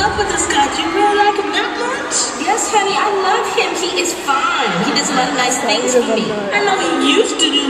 love with this guy. Do you really like him that much? Yes, honey, I love him. He is fine. He does a lot of nice things for me. I know he used to do